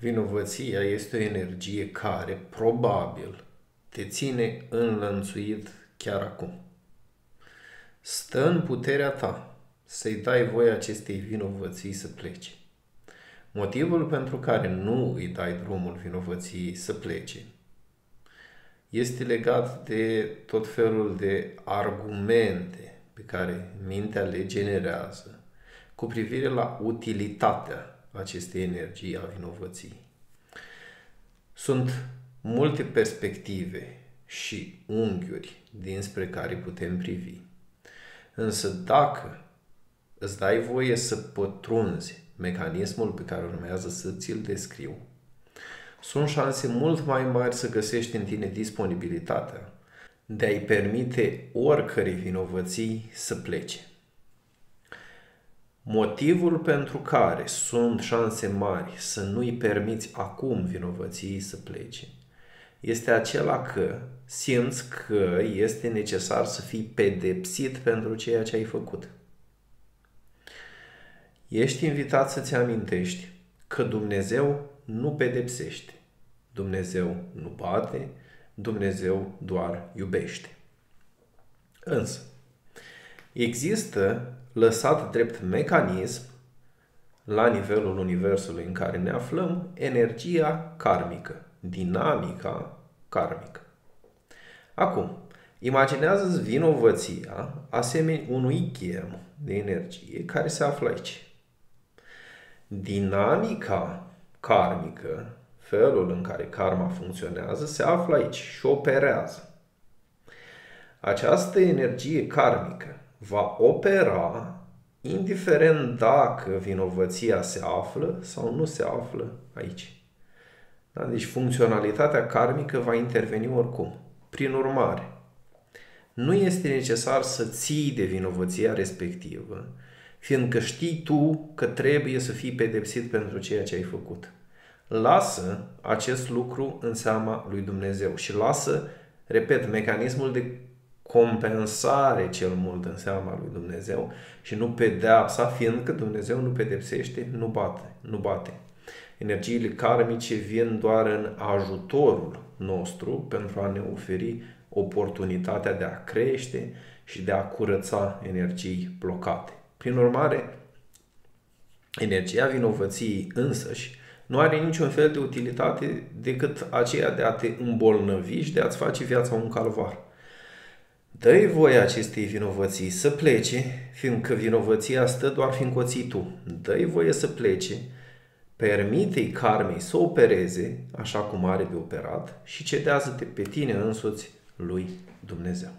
Vinovăția este o energie care, probabil, te ține înlănțuit chiar acum. Stă în puterea ta să-i dai voie acestei vinovății să plece. Motivul pentru care nu îi dai drumul vinovăției să plece este legat de tot felul de argumente pe care mintea le generează cu privire la utilitatea acestei energii a vinovăției. Sunt multe perspective și unghiuri dinspre care putem privi. Însă dacă îți dai voie să pătrunzi mecanismul pe care urmează să ți-l descriu, sunt șanse mult mai mari să găsești în tine disponibilitatea de a-i permite oricărei vinovății să plece. Motivul pentru care sunt șanse mari să nu-i permiți acum vinovăției să plece este acela că simți că este necesar să fii pedepsit pentru ceea ce ai făcut. Ești invitat să-ți amintești că Dumnezeu nu pedepsește. Dumnezeu nu bate, Dumnezeu doar iubește. Însă, există lăsat drept mecanism la nivelul universului în care ne aflăm, energia karmică, dinamica karmică. Acum, imaginează-ți vinovăția asemenea unui chem de energie care se află aici. Dinamica karmică, felul în care karma funcționează, se află aici și operează. Această energie karmică va opera indiferent dacă vinovăția se află sau nu se află aici. Da? Deci funcționalitatea karmică va interveni oricum. Prin urmare, nu este necesar să ții de vinovăția respectivă, fiindcă știi tu că trebuie să fii pedepsit pentru ceea ce ai făcut. Lasă acest lucru în seama lui Dumnezeu și lasă, repet, mecanismul de compensare cel mult în seama lui Dumnezeu și nu pedeapsa, fiindcă Dumnezeu nu pedepsește, nu bate, nu bate. Energiile karmice vin doar în ajutorul nostru pentru a ne oferi oportunitatea de a crește și de a curăța energii blocate. Prin urmare, energia vinovăției însăși nu are niciun fel de utilitate decât aceea de a te îmbolnăvi și de a-ți face viața un calvar. Dă-i voie acestei vinovății să plece, fiindcă vinovăția stă doar fiindcă o ții tu. Dă-i voie să plece, permite-i karmei să opereze așa cum are de operat și cedează-te pe tine însuți lui Dumnezeu.